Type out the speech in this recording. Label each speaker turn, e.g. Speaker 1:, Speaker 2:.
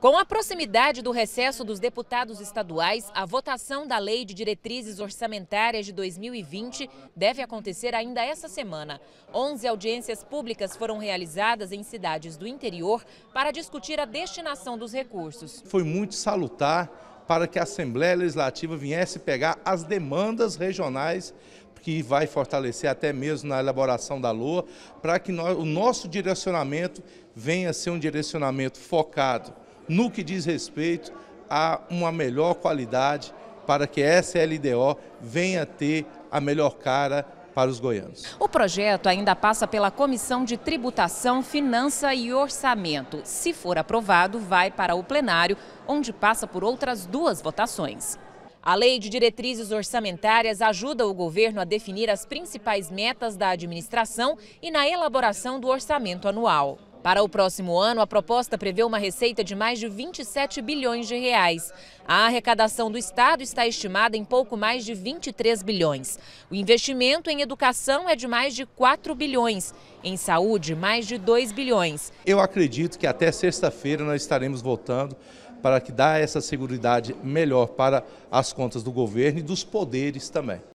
Speaker 1: Com a proximidade do recesso dos deputados estaduais, a votação da Lei de Diretrizes Orçamentárias de 2020 deve acontecer ainda essa semana. 11 audiências públicas foram realizadas em cidades do interior para discutir a destinação dos recursos.
Speaker 2: Foi muito salutar para que a Assembleia Legislativa viesse pegar as demandas regionais que vai fortalecer até mesmo na elaboração da LOA, para que o nosso direcionamento venha a ser um direcionamento focado no que diz respeito a uma melhor qualidade para que essa LDO venha ter a melhor cara para os goianos.
Speaker 1: O projeto ainda passa pela Comissão de Tributação, Finança e Orçamento. Se for aprovado, vai para o plenário, onde passa por outras duas votações. A Lei de Diretrizes Orçamentárias ajuda o governo a definir as principais metas da administração e na elaboração do orçamento anual. Para o próximo ano, a proposta prevê uma receita de mais de 27 bilhões de reais. A arrecadação do Estado está estimada em pouco mais de 23 bilhões. O investimento em educação é de mais de 4 bilhões. Em saúde, mais de 2 bilhões.
Speaker 2: Eu acredito que até sexta-feira nós estaremos votando para que dá essa segurança melhor para as contas do governo e dos poderes também.